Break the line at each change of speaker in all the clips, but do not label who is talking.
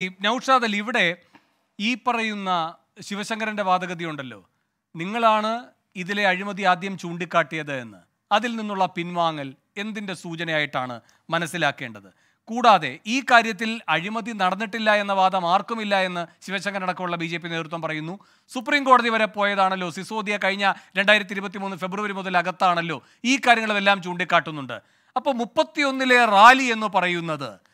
അലി ഇവിടെ ഈ പറയുന്ന ശിവശങ്കരന്റെ വാദഗതി ഉണ്ടല്ലോ നിങ്ങളാണ് ഇതിലെ അഴിമതി ആദ്യം ചൂണ്ടിക്കാട്ടിയത് എന്ന്. അതിൽ നിന്നുള്ള പിൻവാങ്ങൽ എന്തിന്റെ സൂചനയായിട്ടാണ് മനസ്സിലാക്കേണ്ടത്? കൂടാതെ ഈ കാര്യത്തിൽ അഴിമതി നടന്നിട്ടില്ല എന്ന വാദം ആർക്കുമില്ല എന്ന് ശിവശങ്കർ അടക്കമുള്ള ബി ജെ പി നേതൃത്വം പറയുന്നു. സുപ്രീം കോടതി വരെ പോയതാണല്ലോ. സിസോദിയ കഴിഞ്ഞ രണ്ടായിരത്തി ഇരുപത്തി മൂന്ന് ഫെബ്രുവരി മുതൽ അകത്താണല്ലോ ഈ കാര്യങ്ങളെല്ലാം ചൂണ്ടിക്കാട്ടുന്നുണ്ട്. അപ്പോൾ മുപ്പത്തിയൊന്നിലെ റാലി എന്ന് പറയുന്നത്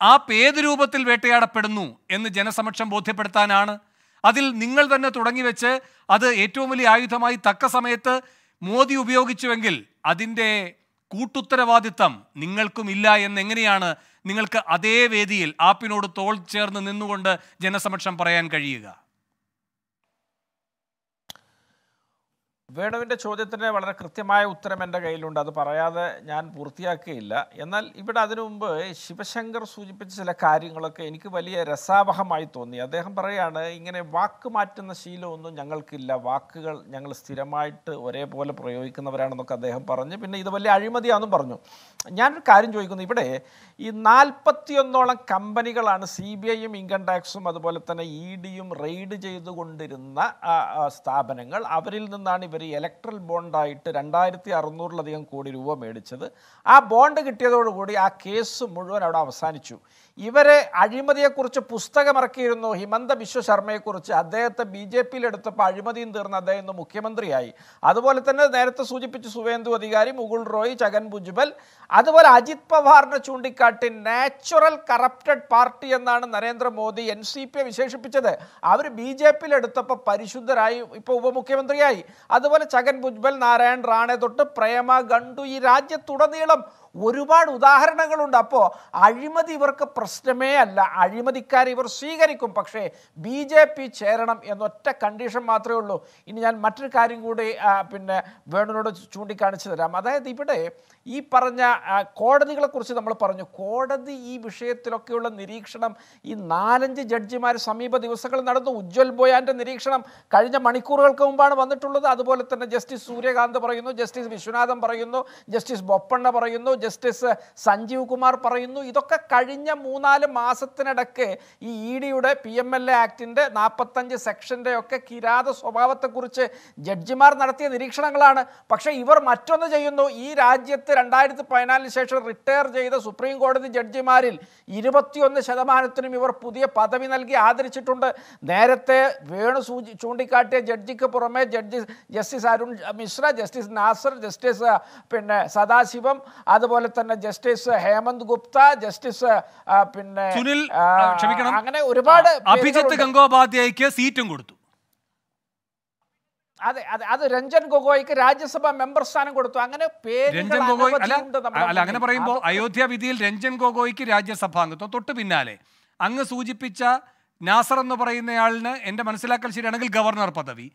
ആ പേത് രൂപത്തിൽ വേട്ടയാടപ്പെടുന്നു എന്ന് ജനസമക്ഷം ബോധ്യപ്പെടുത്താനാണ്. അതിൽ നിങ്ങൾ തന്നെ തുടങ്ങി വെച്ച് അത് ഏറ്റവും വലിയ ആയുധമായി തക്ക സമയത്ത് മോദി ഉപയോഗിച്ചുവെങ്കിൽ അതിന്റെ കൂട്ടുത്തരവാദിത്തം നിങ്ങൾക്കും ഇല്ല എന്നെങ്ങനെയാണ് നിങ്ങൾക്ക് അതേ വേദിയിൽ ആപ്പിനോട് തോൾ ചേർന്ന് നിന്നുകൊണ്ട് ജനസമക്ഷം പറയാൻ കഴിയുക?
വേണുവിന്റെ ചോദ്യത്തിന് വളരെ കൃത്യമായ ഉത്തരം എന്റെ കയ്യിലുണ്ട്. അത് പറയാതെ ഞാൻ പൂർത്തിയാക്കുകയില്ല. എന്നാൽ ഇവിടെ അതിനു മുമ്പ് ശിവശങ്കർ സൂചിപ്പിച്ച ചില കാര്യങ്ങളൊക്കെ എനിക്ക് വലിയ രസാവഹമായി തോന്നി. അദ്ദേഹം പറയാണ് ഇങ്ങനെ വാക്ക് മാറ്റുന്ന ശീലമൊന്നും ഞങ്ങൾക്കില്ല. വാക്കുകൾ ഞങ്ങൾ സ്ഥിരമായിട്ട് ഒരേപോലെ പ്രയോഗിക്കുന്നവരാണെന്നൊക്കെ അദ്ദേഹം പറഞ്ഞു. പിന്നെ ഇത് വലിയ അഴിമതിയാണെന്നും പറഞ്ഞു. ഞാനൊരു കാര്യം ചോദിക്കുന്നു. ഇവിടെ ഈ നാൽപ്പത്തിയൊന്നോളം കമ്പനികളാണ് സി ബി ഐയും ഇൻകം ടാക്സും അതുപോലെ തന്നെ ഇ ഡിയും റെയ്ഡ് ചെയ്തുകൊണ്ടിരുന്ന സ്ഥാപനങ്ങൾ അവരിൽ നിന്നാണ് ഇവർ ഇലക്ട്രൽ ബോണ്ടായിട്ട് രണ്ടായിരത്തി അറുന്നൂറിലധികം കോടി രൂപ മേടിച്ചത്. ആ ബോണ്ട് കിട്ടിയതോടുകൂടി ആ കേസ് മുഴുവൻ അവിടെ അവസാനിച്ചു. ഇവരെ അഴിമതിയെക്കുറിച്ച് പുസ്തകമിറക്കിയിരുന്നു ഹിമന്ത ബിശ്വ ശർമ്മയെക്കുറിച്ച്. അദ്ദേഹത്തെ ബി ജെ പിയിൽ എടുത്തപ്പോൾ അഴിമതിയും തീർന്ന് അദ്ദേഹം ഇന്ന് മുഖ്യമന്ത്രിയായി. അതുപോലെ തന്നെ നേരത്തെ സൂചിപ്പിച്ച സുവേന്ദു അധികാരി മുകുൾ റോയ് ചഗൻ ഭുജ്ബൽ അതുപോലെ അജിത് പവാറിനെ ചൂണ്ടിക്കാട്ടി നാച്ചുറൽ കറപ്റ്റഡ് പാർട്ടി എന്നാണ് നരേന്ദ്രമോദി എൻ സി പിയെ വിശേഷിപ്പിച്ചത്. അവർ ബി ജെ പിയിൽ എടുത്തപ്പോൾ പരിശുദ്ധരായി ഇപ്പോൾ ഉപമുഖ്യമന്ത്രിയായി. അതുപോലെ ചഗൻ ഭുജ്ബൽ നാരായൺ റാണെ തൊട്ട് പ്രേമ ഗണ്ടു ഈ രാജ്യത്തുടനീളം ഒരുപാട് ഉദാഹരണങ്ങളുണ്ട്. അപ്പോൾ അഴിമതി ഇവർക്ക് പ്രശ്നമേ അല്ല. അഴിമതിക്കാരെ ഇവർ സ്വീകരിക്കും. പക്ഷേ ബി ജെ പി ചേരണം എന്നൊറ്റ കണ്ടീഷൻ മാത്രമേ ഉള്ളൂ. ഇനി ഞാൻ മറ്റൊരു കാര്യം കൂടി പിന്നെ വേണുവിനോട് ചൂണ്ടിക്കാണിച്ചു തരാം. അതായത് ഇവിടെ ഈ പറഞ്ഞ കോടതികളെക്കുറിച്ച് നമ്മൾ പറഞ്ഞു. കോടതി ഈ വിഷയത്തിലൊക്കെയുള്ള നിരീക്ഷണം ഈ നാലഞ്ച് ജഡ്ജിമാർ സമീപ ദിവസങ്ങളിൽ നടന്നു. ഉജ്ജ്വൽ ബോയാന്റെ നിരീക്ഷണം കഴിഞ്ഞ മണിക്കൂറുകൾക്ക് മുമ്പാണ് വന്നിട്ടുള്ളത്. അതുപോലെ തന്നെ ജസ്റ്റിസ് സൂര്യകാന്ത് പറയുന്നു ജസ്റ്റിസ് വിശ്വനാഥൻ പറയുന്നു ജസ്റ്റിസ് ബൊപ്പണ്ണ പറയുന്നു ജസ്റ്റിസ് സഞ്ജീവ് കുമാർ പറയുന്നു ഇതൊക്കെ കഴിഞ്ഞ മൂന്നാൽ മാസത്തിനിടക്ക് ഈ ഇ ഡിയുടെ പി എം എൽ എ ആക്ടിന്റെ നാൽപ്പത്തഞ്ച് സെക്ഷന്റെ ഒക്കെ കിരാത സ്വഭാവത്തെക്കുറിച്ച് ജഡ്ജിമാർ നടത്തിയ നിരീക്ഷണങ്ങളാണ്. പക്ഷേ ഇവർ മറ്റൊന്ന് ചെയ്യുന്നു. ഈ രാജ്യത്ത് രണ്ടായിരത്തി പതിനാലിന് ശേഷം റിട്ടയർ ചെയ്ത സുപ്രീം കോടതി ജഡ്ജിമാരിൽ ഇരുപത്തിയൊന്ന് ശതമാനത്തിനും ഇവർ പുതിയ പദവി നൽകി ആദരിച്ചിട്ടുണ്ട്. നേരത്തെ വേണു സൂചി ചൂണ്ടിക്കാട്ടിയ ജഡ്ജിക്ക് പുറമെ judge justice Arun Mishra justice Nasar justice പിന്നെ സദാശിവം അതുപോലെ തന്നെ ജസ്റ്റിസ് ഹേമന്ത് ഗുപ്ത ജസ്റ്റിസ് പിന്നെ
സുനിൽ ക്ഷമിക്കണം
അങ്ങനെ ഒരുപാട്
അഭിജിത്ത്. ഗംഗോപാധ്യായക്ക് സീറ്റും കൊടുത്തു
അതെ അതെ അത് രഞ്ജൻ ഗൊഗോയ്ക്ക് രാജ്യസഭ മെമ്പർ സ്ഥാനം കൊടുത്തു അങ്ങനെ പേര്
രഞ്ജൻ ഗൊഗോയ് അല്ല അങ്ങനെ. പറയുമ്പോൾ അയോധ്യ വിധിയിൽ രഞ്ജൻ ഗൊഗോയ്ക്ക് രാജ്യസഭാംഗത്വം തൊട്ട് പിന്നാലെ അങ്ങ് സൂചിപ്പിച്ച നാസർ എന്ന് പറയുന്നയാളിന് എന്റെ മനസ്സിലാക്കൽ ശരിയാണെങ്കിൽ ഗവർണർ പദവി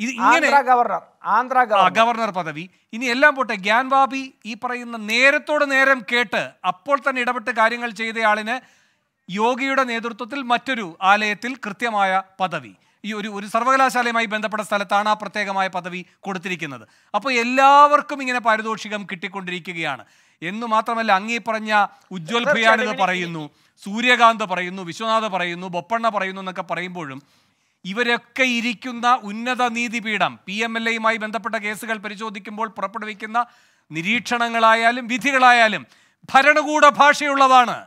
ഇത് ഇങ്ങനെ
Andhra governor Andhra governor.
Governor പദവി. ഇനി എല്ലാം പോട്ടെ ഗ്യാൻവാബി ഈ പറയുന്ന നേരത്തോട് നേരം കേട്ട് അപ്പോൾ തന്നെ ഇടപെട്ട് കാര്യങ്ങൾ ചെയ്തയാളിന് യോഗിയുടെ നേതൃത്വത്തിൽ മറ്റൊരു ആലയത്തിൽ കൃത്യമായ പദവി. ഈ ഒരു ഒരു സർവകലാശാലയുമായി ബന്ധപ്പെട്ട സ്ഥലത്താണ് ആ പ്രത്യേകമായ പദവി കൊടുത്തിരിക്കുന്നത്. അപ്പോൾ എല്ലാവർക്കും ഇങ്ങനെ പാരിതോഷികം കിട്ടിക്കൊണ്ടിരിക്കുകയാണ്. എന്നു മാത്രമല്ല അങ്ങീ പറഞ്ഞ ഉജ്ജ്വൽ ഭുയാൻ എന്ന് പറയുന്നു സൂര്യകാന്ത് പറയുന്നു വിശ്വനാഥ് പറയുന്നു ബൊപ്പണ്ണ പറയുന്നു എന്നൊക്കെ പറയുമ്പോഴും ഇവരൊക്കെ ഇരിക്കുന്ന ഉന്നത നീതിപീഠം പി എം എൽ എയുമായി ബന്ധപ്പെട്ട കേസുകൾ പരിശോധിക്കുമ്പോൾ പുറപ്പെടുവിക്കുന്ന നിരീക്ഷണങ്ങളായാലും വിധികളായാലും ഭരണകൂട ഭാഷയുള്ളതാണ്.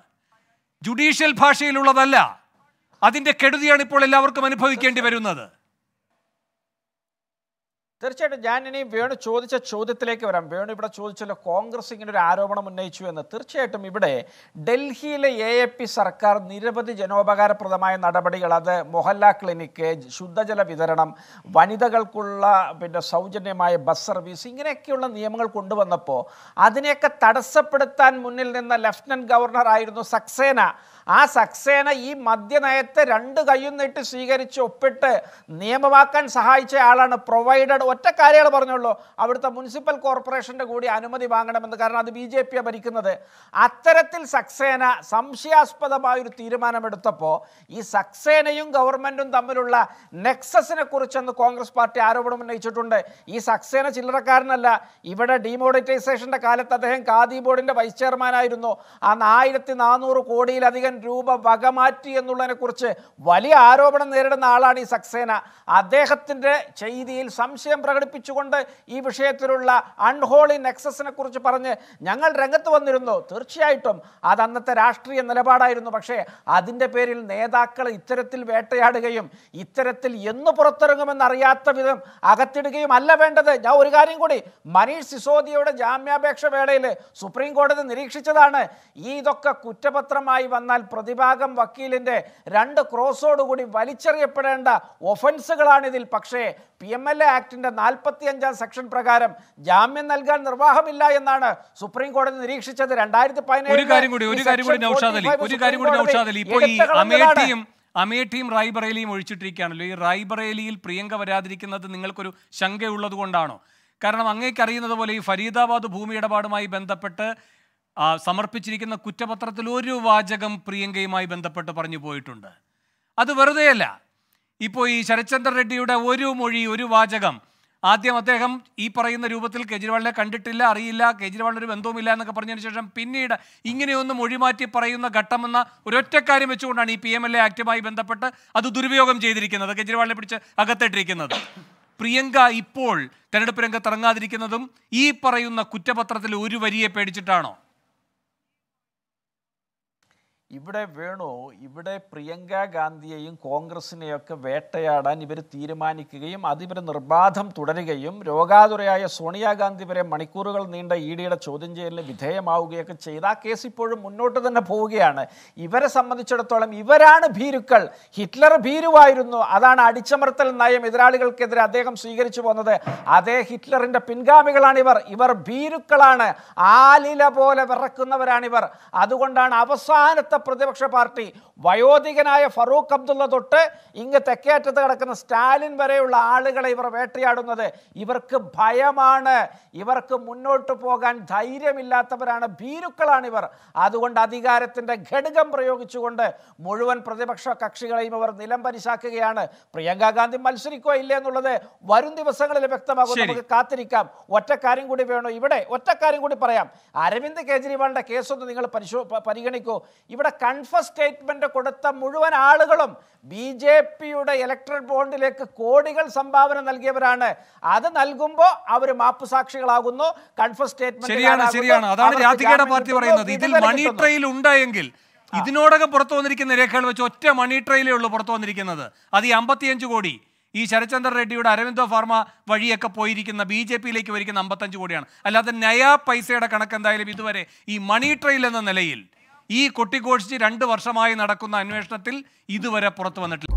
ജുഡീഷ്യൽ ഭാഷയിലുള്ളതല്ല. അതിന്റെ കെടുതിയാണ് ഇപ്പോൾ എല്ലാവർക്കും അനുഭവിക്കേണ്ടി വരുന്നത്.
തീർച്ചയായിട്ടും ഞാൻ ഇനി വേണു ചോദിച്ച ചോദ്യത്തിലേക്ക് വരാം. വേണു ഇവിടെ ചോദിച്ചല്ലോ കോൺഗ്രസ് ഇങ്ങനെ ഒരു ആരോപണം ഉന്നയിച്ചു എന്ന്. തീർച്ചയായിട്ടും ഇവിടെ ഡൽഹിയിലെ എ എ പി സർക്കാർ നിരവധി ജനോപകാരപ്രദമായ നടപടികൾ അത് മൊഹല്ല ക്ലിനിക്ക് ശുദ്ധജല വിതരണം വനിതകൾക്കുള്ള പിന്നെ സൗജന്യമായ ബസ് സർവീസ് ഇങ്ങനെയൊക്കെയുള്ള നിയമങ്ങൾ കൊണ്ടുവന്നപ്പോൾ അതിനെയൊക്കെ തടസ്സപ്പെടുത്താൻ മുന്നിൽ നിന്ന ലഫ്റ്റനന്റ് ഗവർണർ ആയിരുന്നു സക്സേന. ആ സക്സേന ഈ മദ്യനയത്തെ രണ്ട് കൈയും നീട്ടി സ്വീകരിച്ച് ഒപ്പിട്ട് നിയമമാക്കാൻ സഹായിച്ച ആളാണ്. പ്രൊവൈഡഡ് ഒറ്റ കാര്യങ്ങൾ പറഞ്ഞുള്ളൂ. അവിടുത്തെ മുനിസിപ്പൽ കോർപ്പറേഷന്റെ കൂടി അനുമതി വാങ്ങണമെന്ന്. കാരണം അത് ബി ജെ പിയാണ് ഭരിക്കുന്നത്. അത്തരത്തിൽ സക്സേന സംശയാസ്പദമായൊരു തീരുമാനമെടുത്തപ്പോൾ ഈ സക്സേനയും ഗവൺമെന്റും തമ്മിലുള്ള നെക്സസിനെ കുറിച്ചെന്ന് കോൺഗ്രസ് പാർട്ടി ആരോപണം ഉന്നയിച്ചിട്ടുണ്ട്. ഈ സക്സേന ചില്ലറക്കാരനല്ല. ഇവിടെ ഡിമോണിറ്റൈസേഷന്റെ കാലത്ത് അദ്ദേഹം ഖാദി ബോർഡിന്റെ വൈസ് ചെയർമാനായിരുന്നു. അന്ന് ആയിരത്തി നാനൂറ് കോടിയിലധികം രൂപ വകമാറ്റി എന്നുള്ളതിനെ കുറിച്ച് വലിയ ആരോപണം നേരിടുന്ന ആളാണ് ഈ സക്സേന. അദ്ദേഹത്തിന്റെ ചെയ്തിയിൽ സംശയം പ്രകടിപ്പിച്ചുകൊണ്ട് ഈ വിഷയത്തിലുള്ള അൺഹോളി നെക്സസിനെ കുറിച്ച് പറഞ്ഞ് ഞങ്ങൾ രംഗത്ത് വന്നിരുന്നു. തീർച്ചയായിട്ടും അത് അന്നത്തെ രാഷ്ട്രീയ നിലപാടായിരുന്നു. പക്ഷേ അതിന്റെ പേരിൽ നേതാക്കൾ ഇത്തരത്തിൽ വേട്ടയാടുകയും ഇത്തരത്തിൽ എന്ന് പുറത്തിറങ്ങുമെന്നറിയാത്ത വിധം അകത്തിടുകയും അല്ല വേണ്ടത്. ഞാൻ ഒരു കാര്യം കൂടി മനീഷ് സിസോദിയയുടെ ജാമ്യാപേക്ഷ വേളയിൽ സുപ്രീം കോടതി നിരീക്ഷിച്ചതാണ്. ഈ ഇതൊക്കെ കുറ്റപത്രമായി വന്നാൽ പ്രതിഭാഗം വക്കീലിന്റെ രണ്ട് ക്രോസോടുകൂടി വലിച്ചെറിയപ്പെടേണ്ട ഒഫൻസുകളാണിതിൽ പക്ഷേ പി എം എൽ എ ആക്ടിന്റെ നാൽപ്പത്തി അഞ്ചാം സെക്ഷൻ പ്രകാരം ജാമ്യം നൽകാൻ നിർവാഹമില്ല എന്നാണ് സുപ്രീം കോടതി നിരീക്ഷിച്ചത്. രണ്ടായിരത്തി
പതിനേഴ് അമേഠിയും റായ്ബറേലിയും ഒഴിച്ചിട്ടിരിക്കുകയാണല്ലോ. ഈ റായ്ബറേലിയിൽ പ്രിയങ്ക വരാതിരിക്കുന്നത് നിങ്ങൾക്കൊരു ശങ്കയുള്ളത് കൊണ്ടാണോ? കാരണം അങ്ങേക്ക് അറിയുന്നത് പോലെ ഈ ഫരീദാബാദ് ഭൂമി ഇടപാടുമായി ബന്ധപ്പെട്ട് സമർപ്പിച്ചിരിക്കുന്ന കുറ്റപത്രത്തിൽ ഒരു വാചകം പ്രിയങ്കയുമായി ബന്ധപ്പെട്ട് പറഞ്ഞു പോയിട്ടുണ്ട്. അത് വെറുതെയല്ല. ഇപ്പോൾ ഈ ശരത്ചന്ദ്ര റെഡ്ഡിയുടെ ഒരു മൊഴി ഒരു വാചകം ആദ്യം അദ്ദേഹം ഈ പറയുന്ന രൂപത്തിൽ കെജ്രിവാളിനെ കണ്ടിട്ടില്ല അറിയില്ല കേജ്രിവാളിനൊരു ബന്ധവുമില്ല എന്നൊക്കെ പറഞ്ഞതിന് ശേഷം പിന്നീട് ഇങ്ങനെയൊന്നും ഒഴിമാറ്റി പറയുന്ന ഘട്ടമെന്ന ഒരൊറ്റ കാര്യം വെച്ചുകൊണ്ടാണ് ഈ പി എം എൽ എ ആക്ടുമായി ബന്ധപ്പെട്ട് അത് ദുരുപയോഗം ചെയ്തിരിക്കുന്നത് കെജ്രിവാളിനെ പിടിച്ച് അകത്തിട്ടിരിക്കുന്നത് പ്രിയങ്ക ഇപ്പോൾ തെരഞ്ഞെടുപ്പ് രംഗത്ത് ഇറങ്ങാതിരിക്കുന്നതും ഈ പറയുന്ന കുറ്റപത്രത്തിൽ ഒരു വരിയെ പേടിച്ചിട്ടാണോ?
ഇവിടെ വേണു ഇവിടെ പ്രിയങ്ക ഗാന്ധിയെയും കോൺഗ്രസിനെയൊക്കെ വേട്ടയാടാൻ ഇവർ തീരുമാനിക്കുകയും അതിവർ നിർബാധം തുടരുകയും രോഗാതുരയായ സോണിയാഗാന്ധി വരെ മണിക്കൂറുകൾ നീണ്ട ഇ ഡിയുടെ ചോദ്യം ചെയ്യലിന് വിധേയമാവുകയൊക്കെ ചെയ്ത് ആ കേസ് ഇപ്പോഴും മുന്നോട്ട് തന്നെ പോവുകയാണ്. ഇവരെ സംബന്ധിച്ചിടത്തോളം ഇവരാണ് ഭീരുക്കൾ. ഹിറ്റ്ലർ ഭീരുവായിരുന്നു. അതാണ് അടിച്ചമർത്തൽ നയം എതിരാളികൾക്കെതിരെ അദ്ദേഹം സ്വീകരിച്ചു പോകുന്നത് അതേ ഹിറ്റ്ലറിന്റെ പിൻഗാമികളാണ് ഇവർ. ഇവർ ഭീരുക്കളാണ്. ആലില പോലെ വിറക്കുന്നവരാണിവർ. അതുകൊണ്ടാണ് അവസാനത്തെ പ്രതിപക്ഷ പാർട്ടി വയോധികനായ ഫറൂഖ് അബ്ദുള്ള തൊട്ട് ഇങ്ങ് തെക്കേറ്റത്ത് കിടക്കുന്ന സ്റ്റാലിൻ വരെയുള്ള ആളുകളെ ഇവർ വേട്ടയാടുന്നത്. ഇവർക്ക് ഭയമാണ്. ഇവർക്ക് മുന്നോട്ട് പോകാൻ ധൈര്യമില്ലാത്തവരാണ്. ഭീരുക്കളാണ് ഇവർ. അതുകൊണ്ട് അധികാരത്തിന്റെ ഘടകം പ്രയോഗിച്ചുകൊണ്ട് മുഴുവൻ പ്രതിപക്ഷ കക്ഷികളെയും ഇവർ നിലം പരിശാക്കുകയാണ്. പ്രിയങ്ക ഗാന്ധി മത്സരിക്കോ ഇല്ല എന്നുള്ളത് വരും ദിവസങ്ങളിൽ വ്യക്തമാകും. നമുക്ക് കാത്തിരിക്കാം. ഒറ്റക്കാര്യം കൂടി വേണോ? ഇവിടെ ഒറ്റക്കാര്യം കൂടി പറയാം. അരവിന്ദ് കെജ്രിവാളിന്റെ കേസൊന്ന് നിങ്ങൾ പരിശോ പരിഗണിക്കൂ. ഇവിടെ കൺഫസ് സ്റ്റേറ്റ്മെന്റ് കൊടുത്ത മുഴുവൻ ആളുകളും ബി ജെ പിയുടെ ഇലക്ട്രൽ ബോണ്ടിലേക്ക് കോടികൾ സംഭാവന നൽകിയവരാണ്. അത് നൽകുമ്പോൾ അവർ മാപ്പുസാക്ഷികളാകുന്നു. കൺഫസ് സ്റ്റേറ്റ്മെന്റ്
ശരിയാണ് ശരിയാണ്. അതാണ് രാധികയുടെ പാർട്ടി പറയുന്നത്. ഇതിൽ മണി ട്രെയിൽ ഉണ്ടായെങ്കിൽ ഇതിനോടകം പുറത്തു വന്നിരിക്കുന്ന രേഖകൾ വെച്ച് ഒറ്റ മണി ട്രെയിലേ ഉള്ളൂ പുറത്തു വന്നിരിക്കുന്നത്. അത് ഈ അമ്പത്തിയഞ്ച് കോടി ഈ ശരത്ചന്ദ്ര റെഡ്ഡിയുടെ അരവിന്ദോ ഫാർമ വഴിയൊക്കെ പോയിരിക്കുന്ന ബി ജെ പിയിലേക്ക് വരിക്കുന്ന അമ്പത്തഞ്ച് കോടിയാണ്. അല്ലാതെ നയാ പൈസയുടെ കണക്ക് എന്തായാലും ഇതുവരെ ഈ മണി ട്രെയിൽ എന്ന നിലയിൽ ഈ കൊട്ടിഘോഷിച്ച് രണ്ട് വർഷമായി നടക്കുന്ന അന്വേഷണത്തിൽ ഇതുവരെ പുറത്തു വന്നിട്ടില്ല.